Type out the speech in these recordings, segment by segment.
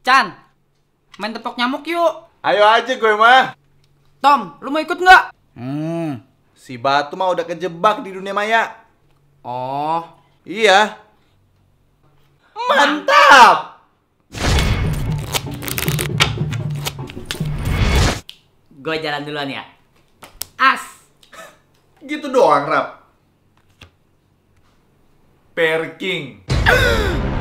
Chan, main tepok nyamuk yuk. Ayo aja gue mah. Tom, lu mau ikut nggak? Hmm, si Batu mah udah kejebak di dunia maya. Oh, Iya. Mantap. gue jalan duluan ya. As. Gitu doang, Rap. Perking.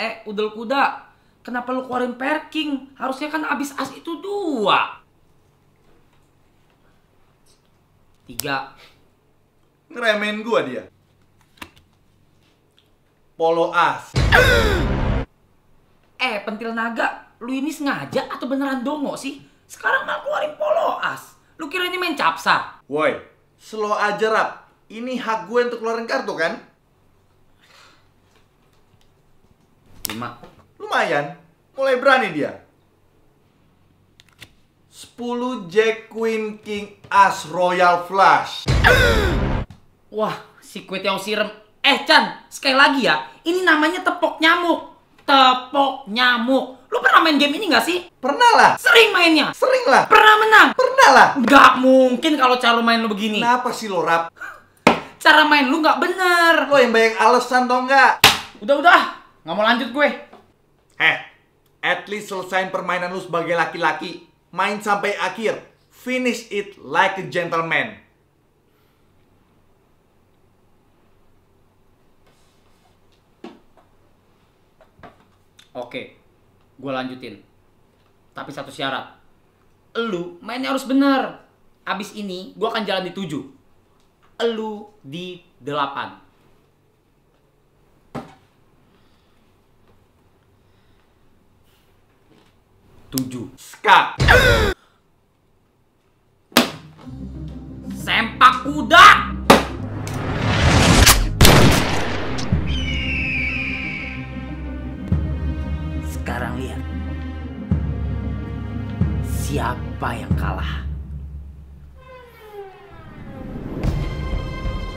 Eh, udel kuda. Kenapa lu keluarin perking? Harusnya kan abis as itu dua. Tiga. Ngeremehin gua dia. Polo as. Eh, pentil naga. Lu ini sengaja atau beneran dongo sih? Sekarang malah keluarin polo as. Lu kira ini main capsa? Woi, slow aja, Rap. Ini hak gue untuk keluarin kartu kan? Lumayan. Mulai berani dia. 10 Jack Queen King As Royal Flush. Wah, si kue tiaw sirem. Eh, Chan, sekali lagi ya. Ini namanya tepok nyamuk. Tepok nyamuk. Lu pernah main game ini gak sih? Pernah lah. Sering mainnya. Sering lah. Pernah menang. Pernah lah. Gak mungkin kalau cara main lu begini. Kenapa sih lo, Rap? Cara main lu gak bener. Lo yang banyak alasan tau nggak? Udah-udah, gak mau lanjut gue. Eh, at least selesain permainan lu sebagai laki-laki. Main sampai akhir. Finish it like a gentleman. Oke, gue lanjutin. Tapi satu syarat. Lu mainnya harus bener. Abis ini, gue akan jalan di tujuh. Lu di delapan. Tujuh. Skak. Sempak kuda! Sekarang lihat. Siapa yang kalah?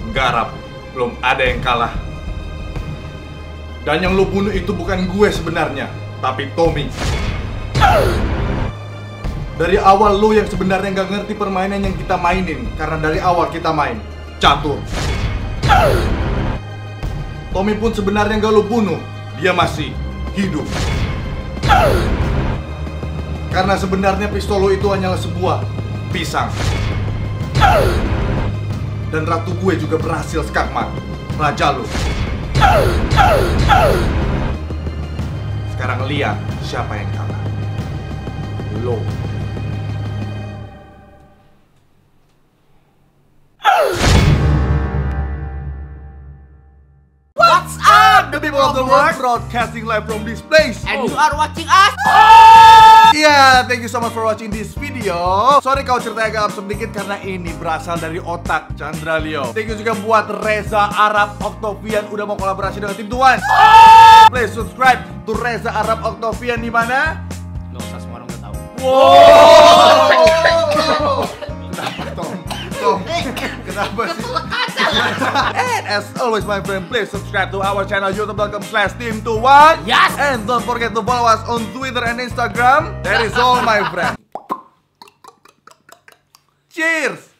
Enggak, Rap. Belum ada yang kalah. Dan yang lu bunuh itu bukan gue sebenarnya, tapi Tommy. Dari awal lu yang sebenarnya nggak ngerti permainan yang kita mainin, karena dari awal kita main catur. Tommy pun sebenarnya nggak lu bunuh, dia masih hidup. Karena sebenarnya pistol lu itu hanyalah sebuah pisang. Dan ratu gue juga berhasil skakmat, raja lu. Sekarang lihat siapa yang kalah. Lo. What's up? The people of the world broadcasting live from this place. And you are watching us? Iya, thank you so much for watching this video. Sorry kalau ceritanya agak absurd sedikit karena ini berasal dari otak Chandra Leo. Thank you juga buat Reza Arab Octavian udah mau kolaborasi dengan tim Tuan. Please subscribe to Reza Arab Octavian di mana? Wow. Kenapa Tom? Tom, kenapa sih? And as always my friend, please subscribe to our channel youtube.com slash team one Yes! And don't forget to follow us on Twitter and Instagram. That is all my friend. Cheers!